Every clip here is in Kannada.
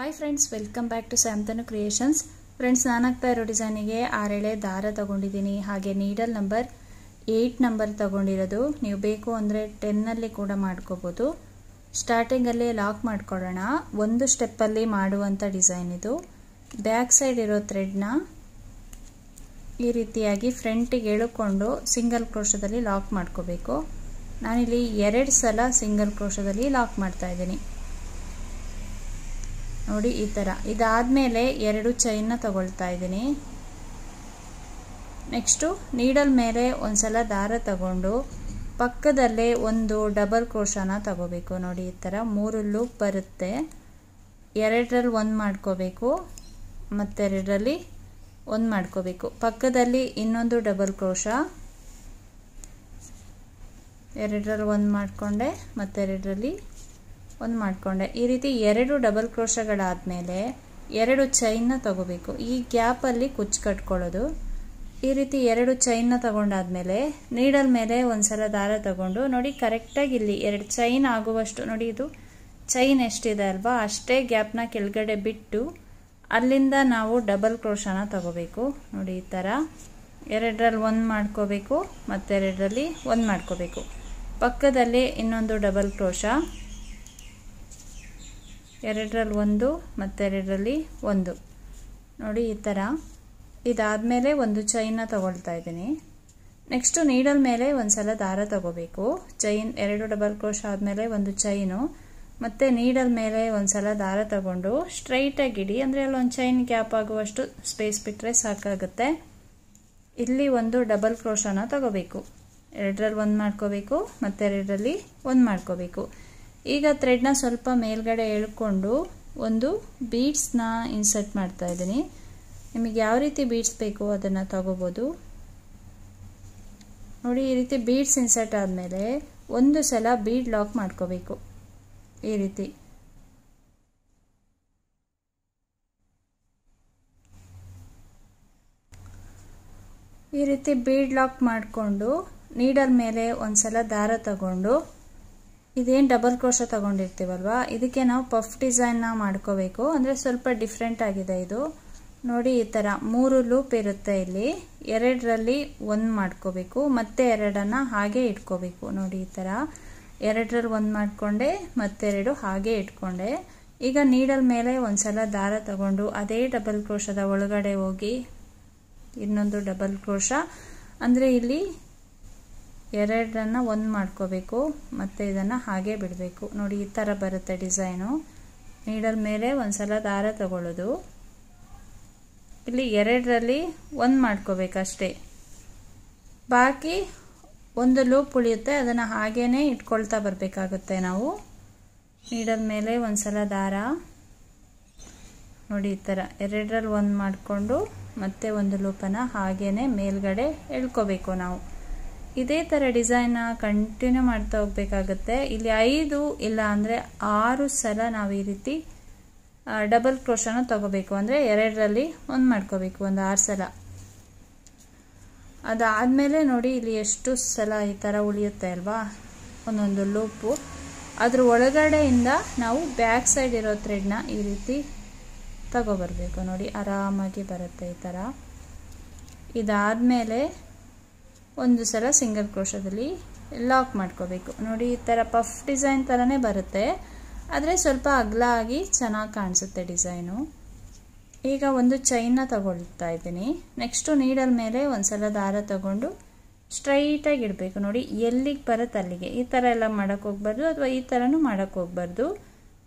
Hi friends welcome back to Samtanu creations friends ನಾನಾಗ್ತಾ ಇರೋ ಡಿಸೈನಿಗೆ ಆರೆಳೆ ದಾರ ತಗೊಂಡಿದ್ದೀನಿ. ಹಾಗೆ ನೀಡಲ್ ನಂಬರ್ ಏಯ್ಟ್ ನಂಬರ್ ತಗೊಂಡಿರೋದು. ನೀವು ಬೇಕು ಅಂದರೆ ಟೆನ್ನಲ್ಲಿ ಕೂಡ ಮಾಡ್ಕೋಬೋದು. ಸ್ಟಾರ್ಟಿಂಗಲ್ಲಿ ಲಾಕ್ ಮಾಡ್ಕೊಳ್ಳೋಣ. ಒಂದು ಸ್ಟೆಪ್ಪಲ್ಲಿ ಮಾಡುವಂಥ ಡಿಸೈನ್ ಇದು. ಬ್ಯಾಕ್ ಸೈಡ್ ಇರೋ ಥ್ರೆಡ್ನ ಈ ರೀತಿಯಾಗಿ ಫ್ರಂಟಿಗೆ ಎಳುಕೊಂಡು ಸಿಂಗಲ್ ಕ್ರೋಶದಲ್ಲಿ ಲಾಕ್ ಮಾಡ್ಕೋಬೇಕು. ನಾನಿಲ್ಲಿ ಎರಡು ಸಲ ಸಿಂಗಲ್ ಕ್ರೋಶದಲ್ಲಿ ಲಾಕ್ ಮಾಡ್ತಾ ಇದ್ದೀನಿ. ನೋಡಿ, ಈ ಥರ ಇದಾದಮೇಲೆ ಎರಡು ಚೈನ್ನ ತಗೊಳ್ತಾ ಇದ್ದೀನಿ. ನೆಕ್ಸ್ಟು ನೀಡಲ್ ಮೇಲೆ ಒಂದ್ಸಲ ದಾರ ತಗೊಂಡು ಪಕ್ಕದಲ್ಲೇ ಒಂದು ಡಬಲ್ ಕ್ರೋಶನ ತಗೋಬೇಕು. ನೋಡಿ, ಈ ಥರ ಮೂರು ಲೂಪ್ ಬರುತ್ತೆ. ಎರಡರಲ್ಲಿ ಒಂದು ಮಾಡ್ಕೋಬೇಕು, ಮತ್ತೆರಡರಲ್ಲಿ ಒಂದು ಮಾಡ್ಕೋಬೇಕು. ಪಕ್ಕದಲ್ಲಿ ಇನ್ನೊಂದು ಡಬಲ್ ಕ್ರೋಶ ಎರಡರಲ್ಲಿ ಒಂದು ಮಾಡಿಕೊಂಡೆ, ಮತ್ತೆರಡರಲ್ಲಿ ಒಂದು ಮಾಡಿಕೊಂಡೆ. ಈ ರೀತಿ ಎರಡು ಡಬಲ್ ಕ್ರೋಶಗಳಾದಮೇಲೆ ಎರಡು ಚೈನ್ನ ತಗೋಬೇಕು. ಈ ಗ್ಯಾಪಲ್ಲಿ ಕುಚ್ಚು ಕಟ್ಕೊಳ್ಳೋದು. ಈ ರೀತಿ ಎರಡು ಚೈನ್ನ ತಗೊಂಡಾದ್ಮೇಲೆ ನೀಡಲ್ ಮೇಲೆ ಒಂದ್ಸಲ ದಾರ ತಗೊಂಡು ನೋಡಿ ಕರೆಕ್ಟಾಗಿ ಇಲ್ಲಿ ಎರಡು ಚೈನ್ ಆಗುವಷ್ಟು ನೋಡಿ ಇದು ಚೈನ್ ಎಷ್ಟಿದೆ ಅಲ್ವಾ? ಅಷ್ಟೇ ಗ್ಯಾಪ್ನ ಕೆಳಗಡೆ ಬಿಟ್ಟು ಅಲ್ಲಿಂದ ನಾವು ಡಬಲ್ ಕ್ರೋಶನ ತಗೋಬೇಕು. ನೋಡಿ ಈ ಥರ ಎರಡರಲ್ಲಿ ಒಂದು ಮಾಡ್ಕೋಬೇಕು, ಮತ್ತೆರಡರಲ್ಲಿ ಒಂದು ಮಾಡ್ಕೋಬೇಕು. ಪಕ್ಕದಲ್ಲಿ ಇನ್ನೊಂದು ಡಬಲ್ ಕ್ರೋಶ ಎರಡರಲ್ಲಿ ಒಂದು ಮತ್ತೆರಡರಲ್ಲಿ ಒಂದು. ನೋಡಿ ಈ ಥರ ಇದಾದಮೇಲೆ ಒಂದು ಚೈನ ತಗೊಳ್ತಾ ಇದ್ದೀನಿ. ನೆಕ್ಸ್ಟು ನೀಡಲ್ ಮೇಲೆ ಒಂದು ಸಲ ದಾರ ತಗೋಬೇಕು. ಚೈನ್ ಎರಡು ಡಬಲ್ ಕ್ರೋಶ್ ಆದಮೇಲೆ ಒಂದು ಚೈನು ಮತ್ತು ನೀಡಲ್ ಮೇಲೆ ಒಂದು ಸಲ ದಾರ ತಗೊಂಡು ಸ್ಟ್ರೈಟಾಗಿ ಇಡಿ. ಅಂದರೆ ಅಲ್ಲೊಂದು ಚೈನ್ ಗ್ಯಾಪ್ ಆಗುವಷ್ಟು ಸ್ಪೇಸ್ ಬಿಟ್ಟರೆ ಸಾಕಾಗುತ್ತೆ. ಇಲ್ಲಿ ಒಂದು ಡಬಲ್ ಕ್ರೋಶನ ತಗೋಬೇಕು. ಎರಡರಲ್ಲಿ ಒಂದು ಮಾಡ್ಕೋಬೇಕು ಮತ್ತೆರಡರಲ್ಲಿ ಒಂದು ಮಾಡ್ಕೋಬೇಕು. ಈಗ ಥ್ರೆಡ್ನ ಸ್ವಲ್ಪ ಮೇಲ್ಗಡೆ ಎಳ್ಕೊಂಡು ಒಂದು ಬೀಡ್ಸ್ನ ಇನ್ಸರ್ಟ್ ಮಾಡ್ತಾ ಇದ್ದೀನಿ. ನಿಮಗೆ ಯಾವ ರೀತಿ ಬೀಡ್ಸ್ ಬೇಕು ಅದನ್ನು ತಗೋಬೋದು. ನೋಡಿ, ಈ ರೀತಿ ಬೀಡ್ಸ್ ಇನ್ಸರ್ಟ್ ಆದಮೇಲೆ ಒಂದು ಸಲ ಬೀಡ್ ಲಾಕ್ ಮಾಡ್ಕೋಬೇಕು. ಈ ರೀತಿ. ಈ ರೀತಿ ಬೀಡ್ ಲಾಕ್ ಮಾಡಿಕೊಂಡು ನೀಡಲ್ ಮೇಲೆ ಒಂದು ಸಲ ದಾರ ತಗೊಂಡು ಇದೇನು ಡಬಲ್ ಕ್ರೋಶ ತಗೊಂಡಿರ್ತೀವಲ್ವಾ? ಇದಕ್ಕೆ ನಾವು ಪಫ್ ಡಿಸೈನ್ನ ಮಾಡ್ಕೋಬೇಕು. ಅಂದರೆ ಸ್ವಲ್ಪ ಡಿಫ್ರೆಂಟ್ ಆಗಿದೆ ಇದು. ನೋಡಿ, ಈ ಥರ ಮೂರು ಲೂಪ್ ಇರುತ್ತೆ ಇಲ್ಲಿ. ಎರಡರಲ್ಲಿ ಒಂದು ಮಾಡ್ಕೋಬೇಕು. ಮತ್ತೆ ಎರಡನ್ನು ಹಾಗೆ ಇಟ್ಕೋಬೇಕು. ನೋಡಿ, ಈ ಥರ ಎರಡರಲ್ಲಿ ಒಂದು ಮಾಡಿಕೊಂಡೆ, ಮತ್ತೆರಡು ಹಾಗೆ ಇಟ್ಕೊಂಡೆ. ಈಗ ನೀಡಲ್ ಮೇಲೆ ಒಂದ್ಸಲ ದಾರ ತಗೊಂಡು ಅದೇ ಡಬಲ್ ಕ್ರೋಶದ ಒಳಗಡೆ ಹೋಗಿ ಇನ್ನೊಂದು ಡಬಲ್ ಕ್ರೋಶ ಅಂದರೆ ಇಲ್ಲಿ ಎರಡನ್ನ ಒಂದು ಮಾಡ್ಕೋಬೇಕು, ಮತ್ತು ಇದನ್ನು ಹಾಗೆ ಬಿಡಬೇಕು. ನೋಡಿ, ಈ ಥರ ಬರುತ್ತೆ ಡಿಸೈನು. ನೀಡಲ್ ಮೇಲೆ ಒಂದ್ಸಲ ದಾರ ತಗೊಳ್ಳೋದು. ಇಲ್ಲಿ ಎರಡರಲ್ಲಿ ಒಂದು ಮಾಡ್ಕೋಬೇಕಷ್ಟೇ. ಬಾಕಿ ಒಂದು ಲೂಪ್ ಉಳಿಯುತ್ತೆ, ಅದನ್ನು ಹಾಗೇ ಇಟ್ಕೊಳ್ತಾ ಬರಬೇಕಾಗುತ್ತೆ ನಾವು. ನೀಡಲ್ ಮೇಲೆ ಒಂದ್ಸಲ ದಾರ. ನೋಡಿ, ಈ ಥರ ಎರಡರಲ್ಲಿ ಒಂದು ಮಾಡಿಕೊಂಡು ಮತ್ತೆ ಒಂದು ಲೂಪನ್ನು ಹಾಗೇ ಮೇಲ್ಗಡೆ ಎಳ್ಕೋಬೇಕು ನಾವು. ಇದೇ ಥರ ಡಿಸೈನ್ನ ಕಂಟಿನ್ಯೂ ಮಾಡ್ತಾ ಹೋಗ್ಬೇಕಾಗತ್ತೆ. ಇಲ್ಲಿ ಐದು ಇಲ್ಲ ಅಂದರೆ ಆರು ಸಲ ನಾವು ಈ ರೀತಿ ಡಬಲ್ ಕ್ರೋಶನ ತಗೋಬೇಕು. ಅಂದರೆ ಎರಡರಲ್ಲಿ ಒಂದು ಮಾಡ್ಕೋಬೇಕು, ಒಂದು ಆರು ಸಲ. ಅದಾದಮೇಲೆ ನೋಡಿ ಇಲ್ಲಿ ಎಷ್ಟು ಸಲ ಈ ಥರ ಉಳಿಯುತ್ತೆ ಅಲ್ವಾ? ಒಂದೊಂದು ಲೂಪು ಅದ್ರ ಒಳಗಡೆಯಿಂದ ನಾವು ಬ್ಯಾಕ್ ಸೈಡ್ ಇರೋ ಥ್ರೆಡ್ನ ಈ ರೀತಿ ತಗೋಬರ್ಬೇಕು. ನೋಡಿ, ಆರಾಮಾಗಿ ಬರುತ್ತೆ ಈ ಥರ ಇದಾದಮೇಲೆ ಒಂದು ಸಲ ಸಿಂಗಲ್ ಕ್ರೋಶದಲ್ಲಿ ಲಾಕ್ ಮಾಡ್ಕೋಬೇಕು. ನೋಡಿ, ಈ ಥರ ಪಫ್ ಡಿಸೈನ್ ಥರನೇ ಬರುತ್ತೆ. ಆದರೆ ಸ್ವಲ್ಪ ಅಗಲ ಆಗಿ ಚೆನ್ನಾಗಿ ಕಾಣಿಸುತ್ತೆ ಡಿಸೈನು. ಈಗ ಒಂದು ಚೈನ್ನ ತಗೊಳ್ತಾ ಇದ್ದೀನಿ. ನೆಕ್ಸ್ಟು ನೀಡಲ್ ಮೇಲೆ ಒಂದು ಸಲ ದಾರ ತಗೊಂಡು ಸ್ಟ್ರೈಟಾಗಿ ಇಡಬೇಕು. ನೋಡಿ, ಎಲ್ಲಿಗೆ ಬರುತ್ತೆ ಅಲ್ಲಿಗೆ? ಈ ಥರ ಎಲ್ಲ ಮಾಡೋಕ್ಕೆ ಹೋಗ್ಬಾರ್ದು ಅಥವಾ ಈ ಥರನೂ ಮಾಡೋಕ್ಕೆ ಹೋಗ್ಬಾರ್ದು.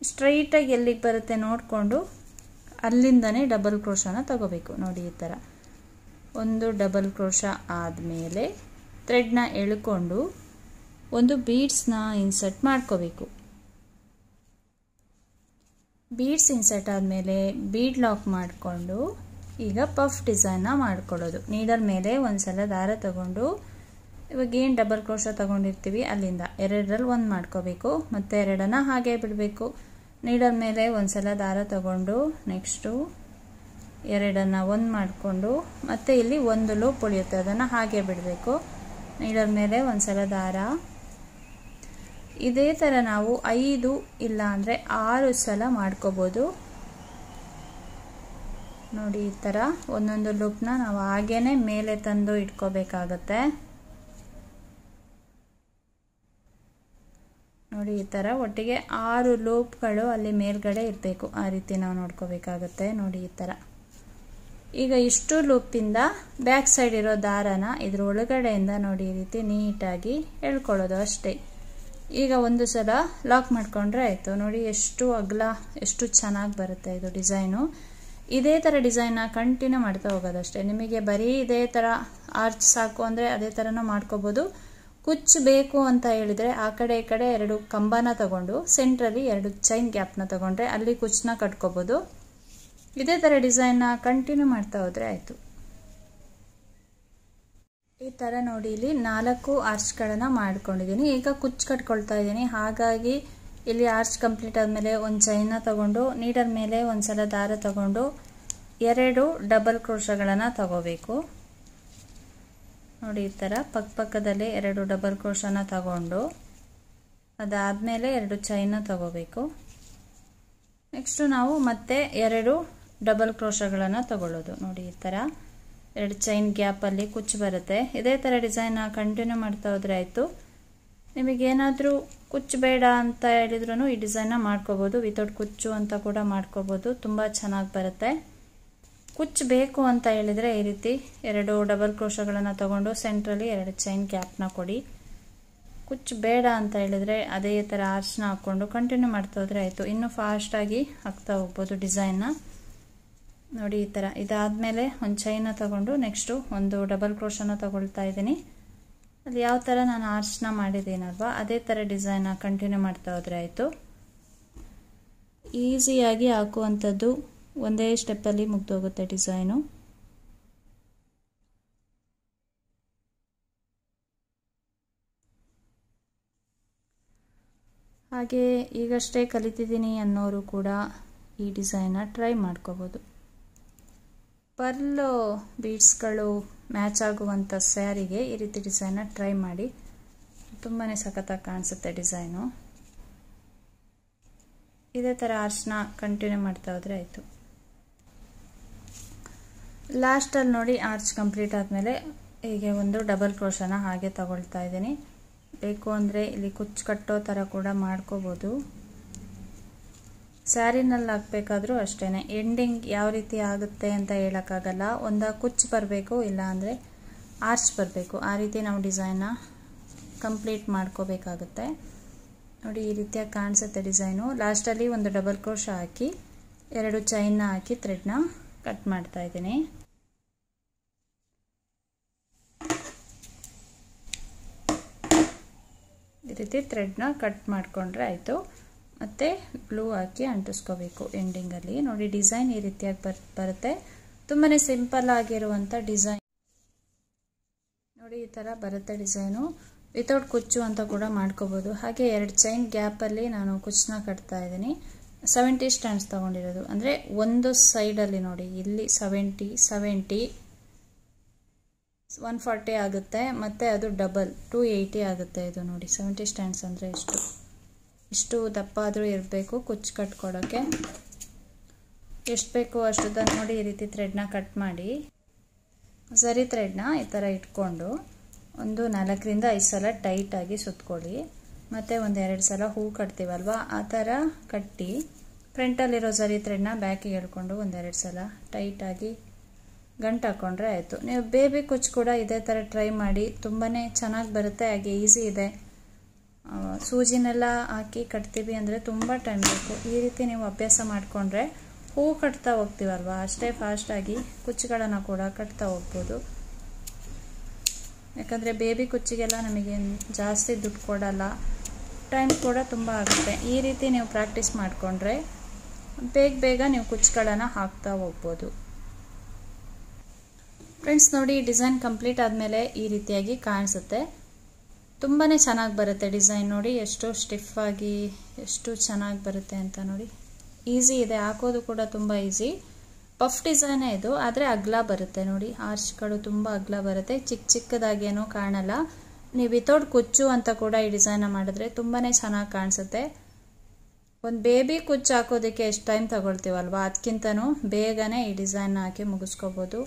ಸ್ಟ್ರೈಟಾಗಿ ಎಲ್ಲಿಗೆ ಬರುತ್ತೆ ನೋಡಿಕೊಂಡು ಅಲ್ಲಿಂದನೇ ಡಬಲ್ ಕ್ರೋಶನ ತಗೋಬೇಕು. ನೋಡಿ, ಈ ಥರ. ಒಂದು ಡಬಲ್ ಕ್ರೋಶ ಆದಮೇಲೆ ಥ್ರೆಡ್ನ ಎಳ್ಕೊಂಡು ಒಂದು ಬೀಡ್ಸ್ನ ಇನ್ಸರ್ಟ್ ಮಾಡ್ಕೋಬೇಕು. ಬೀಡ್ಸ್ ಇನ್ಸರ್ಟ್ ಆದಮೇಲೆ ಬೀಡ್ ಲಾಕ್ ಮಾಡಿಕೊಂಡು ಈಗ ಪಫ್ ಡಿಸೈನ್ನ ಮಾಡ್ಕೊಳ್ಳೋದು. ನೀಡಲ್ ಮೇಲೆ ಒಂದು ಸಲ ದಾರ ತಗೊಂಡು ಇವಾಗ ಏನು ಡಬಲ್ ಕ್ರೋಶ ತಗೊಂಡಿರ್ತೀವಿ ಅಲ್ಲಿಂದ. ಎರಡರಲ್ಲಿ ಒಂದು ಮಾಡ್ಕೋಬೇಕು ಮತ್ತು ಎರಡನ್ನ ಹಾಗೆ ಬಿಡಬೇಕು. ನೀಡಲ್ ಮೇಲೆ ಒಂದು ಸಲ ದಾರ ತಗೊಂಡು ನೆಕ್ಸ್ಟು ಎರಡನ್ನು ಒಂದು ಮಾಡಿಕೊಂಡು ಮತ್ತೆ ಇಲ್ಲಿ ಒಂದು ಲೂಪ್ ಉಳಿಯುತ್ತೆ, ಅದನ್ನು ಹಾಗೆ ಬಿಡಬೇಕು. ಇದರ ಮೇಲೆ ಒಂದು ಸಲ ದಾರ. ಇದೇ ಥರ ನಾವು ಐದು ಇಲ್ಲ ಅಂದರೆ ಆರು ಸಲ ಮಾಡ್ಕೋಬೋದು. ನೋಡಿ, ಈ ಥರ ಒಂದೊಂದು ಲೂಪ್ನ ನಾವು ಹಾಗೇನೆ ಮೇಲೆ ತಂದು ಇಟ್ಕೋಬೇಕಾಗತ್ತೆ. ನೋಡಿ, ಈ ಥರ ಒಟ್ಟಿಗೆ ಆರು ಲೂಪ್ಗಳು ಅಲ್ಲಿ ಮೇಲ್ಗಡೆ ಇರಬೇಕು. ಆ ರೀತಿ ನಾವು ನೋಡ್ಕೋಬೇಕಾಗತ್ತೆ. ನೋಡಿ, ಈ ಥರ ಈಗ ಇಷ್ಟು ಲೂಪಿಂದ ಬ್ಯಾಕ್ ಸೈಡ್ ಇರೋ ದಾರನ ಇದ್ರ ಒಳಗಡೆಯಿಂದ ನೋಡಿ ಈ ರೀತಿ ನೀಟಾಗಿ ಎಳ್ಕೊಳ್ಳೋದು ಅಷ್ಟೇ. ಈಗ ಒಂದು ಸಲ ಲಾಕ್ ಮಾಡಿಕೊಂಡ್ರೆ ಆಯಿತು. ನೋಡಿ ಎಷ್ಟು ಅಗಲ, ಎಷ್ಟು ಚೆನ್ನಾಗಿ ಬರುತ್ತೆ ಇದು ಡಿಸೈನು. ಇದೇ ಥರ ಡಿಸೈನ್ನ ಕಂಟಿನ್ಯೂ ಮಾಡ್ತಾ ಹೋಗೋದಷ್ಟೇ. ನಿಮಗೆ ಬರೀ ಇದೇ ಥರ ಆರ್ಚ್ ಸಾಕು ಅಂದರೆ ಅದೇ ಥರನೂ ಮಾಡ್ಕೋಬೋದು. ಕುಚ್ಚು ಬೇಕು ಅಂತ ಹೇಳಿದರೆ ಆ ಕಡೆ ಈ ಕಡೆ ಎರಡು ಕಂಬನ ತಗೊಂಡು ಸೆಂಟ್ರಲ್ಲಿ ಎರಡು ಚೈನ್ ಗ್ಯಾಪ್ನ ತಗೊಂಡ್ರೆ ಅಲ್ಲಿ ಕುಚ್ಚನ್ನ ಕಟ್ಕೋಬೋದು. ಇದೇ ಥರ ಡಿಸೈನ್ನ ಕಂಟಿನ್ಯೂ ಮಾಡ್ತಾ ಹೋದರೆ ಆಯಿತು. ಈ ಥರ ನೋಡಿ ಇಲ್ಲಿ ನಾಲ್ಕು ಆರ್ಚ್ಗಳನ್ನು ಮಾಡ್ಕೊಂಡಿದ್ದೀನಿ. ಈಗ ಕುಚ್ಚು ಕಟ್ಕೊಳ್ತಾ ಇದ್ದೀನಿ. ಹಾಗಾಗಿ ಇಲ್ಲಿ ಆರ್ಚ್ ಕಂಪ್ಲೀಟ್ ಆದಮೇಲೆ ಒಂದು ಚೈನ ತಗೊಂಡು ನೀಡರ್ ಮೇಲೆ ಒಂದು ಸಲ ದಾರ ತಗೊಂಡು, ಎರಡು ಡಬಲ್ ಕ್ರೋಶಗಳನ್ನು ತಗೋಬೇಕು. ನೋಡಿ ಈ ಥರ ಪಕ್ಕ ಪಕ್ಕದಲ್ಲಿ ಎರಡು ಡಬಲ್ ಕ್ರೋಶನ ತಗೊಂಡು, ಅದಾದಮೇಲೆ ಎರಡು ಚೈನ ತಗೋಬೇಕು. ನೆಕ್ಸ್ಟು ನಾವು ಮತ್ತೆ ಎರಡು ಡಬಲ್ ಕ್ರೋಶಗಳನ್ನು ತಗೊಳ್ಳೋದು. ನೋಡಿ, ಈ ಥರ ಎರಡು ಚೈನ್ ಗ್ಯಾಪಲ್ಲಿ ಕುಚ್ಚು ಬರುತ್ತೆ. ಇದೇ ಥರ ಡಿಸೈನ್ನ ಕಂಟಿನ್ಯೂ ಮಾಡ್ತಾ ಹೋದರೆ ಆಯಿತು. ನಿಮಗೇನಾದರೂ ಕುಚ್ಚು ಬೇಡ ಅಂತ ಹೇಳಿದ್ರು ಈ ಡಿಸೈನ್ನ ಮಾಡ್ಕೋಬೋದು. ವಿತೌಟ್ ಕುಚ್ಚು ಅಂತ ಕೂಡ ಮಾಡ್ಕೋಬೋದು. ತುಂಬ ಚೆನ್ನಾಗಿ ಬರುತ್ತೆ. ಕುಚ್ಚು ಬೇಕು ಅಂತ ಹೇಳಿದರೆ ಈ ರೀತಿ ಎರಡು ಡಬಲ್ ಕ್ರೋಶಗಳನ್ನು ತಗೊಂಡು ಸೆಂಟ್ರಲ್ಲಿ ಎರಡು ಚೈನ್ ಗ್ಯಾಪ್ನ ಕೊಡಿ. ಕುಚ್ಚು ಬೇಡ ಅಂತ ಹೇಳಿದರೆ ಅದೇ ಥರ ಆರ್ಚ್ನ ಹಾಕ್ಕೊಂಡು ಕಂಟಿನ್ಯೂ ಮಾಡ್ತಾ ಹೋದರೆ ಆಯಿತು. ಇನ್ನೂ ಫಾಸ್ಟಾಗಿ ಹಾಕ್ತಾ ಹೋಗ್ಬೋದು ಡಿಸೈನ್ನ ನೋಡಿ, ಈ ಥರ ಇದಾದಮೇಲೆ ಒಂದು ಚೈನ ತಗೊಂಡು ನೆಕ್ಸ್ಟು ಒಂದು ಡಬಲ್ ಕ್ರೋಶನ ತಗೊಳ್ತಾ ಇದ್ದೀನಿ. ಅದು ಯಾವ ಥರ ನಾನು ಆರ್ಚ್ನ ಮಾಡಿದ್ದೀನಲ್ವ, ಅದೇ ಥರ ಡಿಸೈನ ಕಂಟಿನ್ಯೂ ಮಾಡ್ತಾ ಹೋದ್ರೆ ಆಯಿತು. ಈಸಿಯಾಗಿ ಹಾಕುವಂಥದ್ದು ಒಂದೇ ಸ್ಟೆಪ್ಪಲ್ಲಿ ಮುಗ್ದೋಗುತ್ತೆ ಡಿಸೈನು ಹಾಗೆ ಈಗಷ್ಟೇ ಕಲಿತಿದ್ದೀನಿ ಅನ್ನೋರು ಕೂಡ ಈ ಡಿಸೈನ ಟ್ರೈ ಮಾಡ್ಕೋಬೋದು. ಪರ್ಲ್ ಬೀಡ್ಸ್ಗಳು ಮ್ಯಾಚ್ ಆಗುವಂಥ ಸ್ಯಾರಿಗೆ ಈ ರೀತಿ ಡಿಸೈನ್ನ ಟ್ರೈ ಮಾಡಿ. ತುಂಬಾ ಸಖತ್ತಾಗಿ ಕಾಣಿಸುತ್ತೆ ಡಿಸೈನು. ಇದೇ ಥರ ಆರ್ಚ್ನ ಕಂಟಿನ್ಯೂ ಮಾಡ್ತಾ ಹೋದರೆ ಆಯಿತು. ಲಾಸ್ಟಲ್ಲಿ ನೋಡಿ ಆರ್ಚ್ ಕಂಪ್ಲೀಟ್ ಆದಮೇಲೆ ಹೀಗೆ ಒಂದು ಡಬಲ್ ಕ್ರೋಶನ ಹಾಗೆ ತಗೊಳ್ತಾ ಇದ್ದೀನಿ. ಬೇಕು ಅಂದರೆ ಇಲ್ಲಿ ಕುಚ್ಚು ಕಟ್ಟೋ ಥರ ಕೂಡ ಮಾಡ್ಕೋಬೋದು. ಸ್ಯಾರಿನಲ್ಲಿ ಹಾಕ್ಬೇಕಾದ್ರೂ ಅಷ್ಟೇ ಎಂಡಿಂಗ್ ಯಾವ ರೀತಿ ಆಗುತ್ತೆ ಅಂತ ಹೇಳೋಕ್ಕಾಗಲ್ಲ. ಒಂದು ಕುಚ್ಚು ಬರಬೇಕು ಇಲ್ಲ ಅಂದರೆ ಆರ್ಚ್ ಬರಬೇಕು. ಆ ರೀತಿ ನಾವು ಡಿಸೈನ್ನ ಕಂಪ್ಲೀಟ್ ಮಾಡ್ಕೋಬೇಕಾಗುತ್ತೆ. ನೋಡಿ, ಈ ರೀತಿಯಾಗಿ ಕಾಣಿಸುತ್ತೆ ಡಿಸೈನು ಲಾಸ್ಟಲ್ಲಿ ಒಂದು ಡಬಲ್ ಕ್ರೋಶ ಹಾಕಿ, ಎರಡು ಚೈನ್ನ ಹಾಕಿ ಥ್ರೆಡ್ನ ಕಟ್ ಮಾಡ್ತಾ ಇದ್ದೀನಿ. ಈ ರೀತಿ ಥ್ರೆಡ್ನ ಕಟ್ ಮಾಡಿಕೊಂಡ್ರೆ ಆಯಿತು. ಮತ್ತು ಗ್ಲೂ ಹಾಕಿ ಅಂಟಿಸ್ಕೋಬೇಕು ಎಂಡಿಂಗಲ್ಲಿ ನೋಡಿ ಡಿಸೈನ್ ಈ ರೀತಿಯಾಗಿ ಬರ್, ಬರುತ್ತೆ. ತುಂಬಾ ಸಿಂಪಲ್ ಆಗಿರುವಂಥ ಡಿಸೈನ್ ನೋಡಿ, ಈ ಥರ ಬರುತ್ತೆ ಡಿಸೈನು ವಿತೌಟ್ ಕುಚ್ಚು ಅಂತ ಕೂಡ ಮಾಡ್ಕೋಬೋದು. ಹಾಗೆ ಎರಡು ಚೈನ್ ಗ್ಯಾಪಲ್ಲಿ ನಾನು ಕುಚ್ಚನ್ನ ಕಟ್ತಾ ಇದ್ದೀನಿ. ಸೆವೆಂಟಿ ಸ್ಟ್ಯಾಂಡ್ಸ್ ತೊಗೊಂಡಿರೋದು. ಅಂದರೆ ಒಂದು ಸೈಡಲ್ಲಿ ನೋಡಿ, ಇಲ್ಲಿ ಸೆವೆಂಟಿ ಸೆವೆಂಟಿ ಒನ್ ಫಾರ್ಟಿ ಆಗುತ್ತೆ. ಮತ್ತು ಅದು ಡಬಲ್ ಟು ಏಯ್ಟಿ ಆಗುತ್ತೆ ಇದು ನೋಡಿ. ಸೆವೆಂಟಿ ಸ್ಟ್ಯಾಂಡ್ಸ್ ಅಂದರೆ ಇಷ್ಟು ಇಷ್ಟು ದಪ್ಪ ಆದರೂ ಇರಬೇಕು, ಕುಚ್ಚು ಕಟ್ಕೊಡೋಕ್ಕೆ ಎಷ್ಟು ಬೇಕು ಅಷ್ಟುದ ನೋಡಿ ಈ ರೀತಿ ಥ್ರೆಡ್ನ ಕಟ್ ಮಾಡಿ. ಸರಿ ಥ್ರೆಡ್ನ ಈ ಥರ ಇಟ್ಕೊಂಡು ಒಂದು ನಾಲ್ಕರಿಂದ ಐದು ಸಲ ಟೈಟಾಗಿ ಸುತ್ಕೊಳ್ಳಿ. ಮತ್ತು ಒಂದು ಎರಡು ಸಲ ಹೂ ಕಟ್ತೀವಲ್ವ? ಆ ಥರ ಕಟ್ಟಿ ಫ್ರಂಟಲ್ಲಿರೋ ಸರಿ ಥ್ರೆಡ್ನ ಬ್ಯಾಕಿಗೆ ಎಳ್ಕೊಂಡು ಒಂದೆರಡು ಸಲ ಟೈಟಾಗಿ ಗಂಟು ಹಾಕ್ಕೊಂಡ್ರೆ ಆಯಿತು. ನೀವು ಬೇಬಿ ಕುಚ್ಚು ಕೂಡ ಇದೇ ಥರ ಟ್ರೈ ಮಾಡಿ ತುಂಬಾ ಚೆನ್ನಾಗಿ ಬರುತ್ತೆ, ಹಾಗೆ ಈಸಿ ಇದೆ. ಸೂಜಿನೆಲ್ಲ ಹಾಕಿ ಕಟ್ತೀವಿ ಅಂದರೆ ತುಂಬ ಟೈಮ್ ಬೇಕು. ಈ ರೀತಿ ನೀವು ಅಭ್ಯಾಸ ಮಾಡಿಕೊಂಡ್ರೆ ಹೂ ಕಟ್ತಾ ಹೋಗ್ತೀವಲ್ವ? ಅಷ್ಟೇ ಫಾಸ್ಟಾಗಿ ಕುಚ್ಚುಗಳನ್ನು ಕೂಡ ಕಟ್ತಾ ಹೋಗ್ಬೋದು. ಯಾಕಂದರೆ ಬೇಬಿ ಕುಚ್ಚಿಗೆಲ್ಲ ನಮಗೆ ಜಾಸ್ತಿ ದುಡ್ಡು ಕೊಡಲ್ಲ. ಟೈಮ್ ಕೂಡ ತುಂಬ ಆಗುತ್ತೆ. ಈ ರೀತಿ ನೀವು ಪ್ರಾಕ್ಟೀಸ್ ಮಾಡಿಕೊಂಡ್ರೆ ಬೇಗ ಬೇಗ ನೀವು ಕುಚ್ಚುಗಳನ್ನು ಹಾಕ್ತಾ ಹೋಗ್ಬೋದು. ಫ್ರೆಂಡ್ಸ್ ನೋಡಿ ಡಿಸೈನ್ ಕಂಪ್ಲೀಟ್ ಆದಮೇಲೆ ಈ ರೀತಿಯಾಗಿ ಕಾಣಿಸುತ್ತೆ. ತುಂಬಾ ಚೆನ್ನಾಗಿ ಬರುತ್ತೆ ಡಿಸೈನ್ ನೋಡಿ, ಎಷ್ಟು ಸ್ಟಿಫ್ ಆಗಿ ಎಷ್ಟು ಚೆನ್ನಾಗಿ ಬರುತ್ತೆ ಅಂತ ನೋಡಿ. ಈಸಿ ಇದೆ, ಹಾಕೋದು ಕೂಡ ತುಂಬ ಈಸಿ ಪಫ್ ಡಿಸೈನೇ ಇದು, ಆದರೆ ಅಗ್ಲ ಬರುತ್ತೆ ನೋಡಿ. ಆರ್ಚ್ಗಳು ತುಂಬ ಅಗ್ಲ ಬರುತ್ತೆ ಚಿಕ್ಕ ಚಿಕ್ಕದಾಗೇನೂ ಕಾಣಲ್ಲ. ನೀವು ವಿತೌಟ್ ಕುಚ್ಚು ಅಂತ ಕೂಡ ಈ ಡಿಸೈನ ಮಾಡಿದ್ರೆ ತುಂಬಾ ಚೆನ್ನಾಗಿ ಕಾಣಿಸುತ್ತೆ. ಒಂದು ಬೇಬಿ ಕುಚ್ಚು ಹಾಕೋದಕ್ಕೆ ಎಷ್ಟು ಟೈಮ್ ತಗೊಳ್ತೀವಲ್ವ? ಅದಕ್ಕಿಂತನೂ ಬೇಗನೆ ಈ ಡಿಸೈನ್ ಹಾಕಿ ಮುಗಿಸ್ಕೋಬೋದು.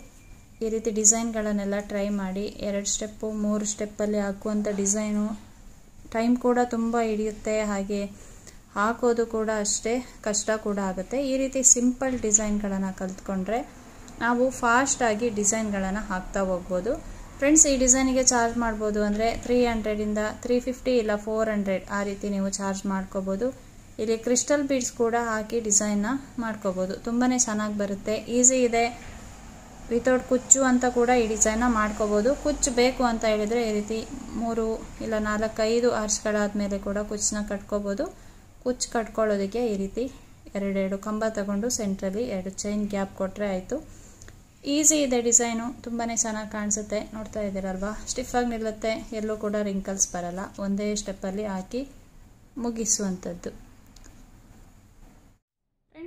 ಈ ರೀತಿ ಡಿಸೈನ್ಗಳನ್ನೆಲ್ಲ ಟ್ರೈ ಮಾಡಿ, ಎರಡು ಸ್ಟೆಪ್ಪು, ಮೂರು ಸ್ಟೆಪ್ಪಲ್ಲಿ ಹಾಕುವಂಥ ಡಿಸೈನು. ಟೈಮ್ ಕೂಡ ತುಂಬ ಹಿಡಿಯುತ್ತೆ, ಹಾಗೆ ಹಾಕೋದು ಕೂಡ ಅಷ್ಟೇ ಕಷ್ಟ ಕೂಡ ಆಗುತ್ತೆ. ಈ ರೀತಿ ಸಿಂಪಲ್ ಡಿಸೈನ್ಗಳನ್ನು ಕಲ್ತ್ಕೊಂಡ್ರೆ ನಾವು ಫಾಸ್ಟಾಗಿ ಡಿಸೈನ್ಗಳನ್ನು ಹಾಕ್ತಾ ಹೋಗ್ಬೋದು. ಫ್ರೆಂಡ್ಸ್, ಈ ಡಿಸೈನಿಗೆ ಚಾರ್ಜ್ ಮಾಡ್ಬೋದು ಅಂದರೆ ತ್ರೀ ಹಂಡ್ರೆಡಿಂದ ತ್ರೀ ಫಿಫ್ಟಿ ಇಲ್ಲ ಫೋರ್ ಹಂಡ್ರೆಡ್ ಆ ರೀತಿ ನೀವು ಚಾರ್ಜ್ ಮಾಡ್ಕೋಬೋದು. ಇಲ್ಲಿ ಕ್ರಿಸ್ಟಲ್ ಬೀಡ್ಸ್ ಕೂಡ ಹಾಕಿ ಡಿಸೈನ್ನ ಮಾಡ್ಕೋಬೋದು. ತುಂಬಾ ಚೆನ್ನಾಗಿ ಬರುತ್ತೆ, ಈಸಿ ಇದೆ. ವಿತೌಟ್ ಕುಚ್ಚು ಅಂತ ಕೂಡ ಈ ಡಿಸೈನ್ನ ಮಾಡ್ಕೋಬೋದು. ಕುಚ್ಚು ಬೇಕು ಅಂತ ಹೇಳಿದರೆ ಈ ರೀತಿ ಮೂರು ಇಲ್ಲ ನಾಲ್ಕೈದು ಮೇಲೆ ಕೂಡ ಕುಚ್ಚನ್ನ ಕಟ್ಕೋಬೋದು. ಕುಚ್ಚು ಕಟ್ಕೊಳ್ಳೋದಕ್ಕೆ ಈ ರೀತಿ ಎರಡೆರಡು ಕಂಬ ತಗೊಂಡು ಸೆಂಟ್ರಲ್ಲಿ ಎರಡು ಚೈನ್ ಗ್ಯಾಪ್ ಕೊಟ್ಟರೆ ಆಯಿತು. ಈಸಿ ಇದೆ ಡಿಸೈನು ತುಂಬಾ ಚೆನ್ನಾಗಿ ಕಾಣಿಸುತ್ತೆ. ನೋಡ್ತಾ ಇದ್ದೀರಲ್ವಾ? ಸ್ಟಿಫಾಗಿ ನಿಲ್ಲುತ್ತೆ. ಎಲ್ಲೂ ಕೂಡ ರಿಂಕಲ್ಸ್ ಬರಲ್ಲ. ಒಂದೇ ಸ್ಟೆಪ್ಪಲ್ಲಿ ಹಾಕಿ ಮುಗಿಸುವಂಥದ್ದು.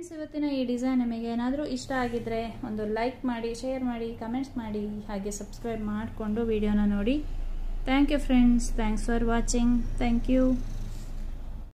ಫ್ರೆಂಡ್ಸ್, ಇವತ್ತಿನ ಈ ಡಿಸೈನ್ ನಿಮಗೆ ಏನಾದರೂ ಇಷ್ಟ ಆಗಿದ್ರೆ ಒಂದು ಲೈಕ್ ಮಾಡಿ, ಶೇರ್ ಮಾಡಿ, ಕಮೆಂಟ್ಸ್ ಮಾಡಿ, ಹಾಗೆ ಸಬ್ಸ್ಕ್ರೈಬ್ ಮಾಡಿಕೊಂಡು ವಿಡಿಯೋನ ನೋಡಿ. Thank you friends. Thanks for watching. Thank you.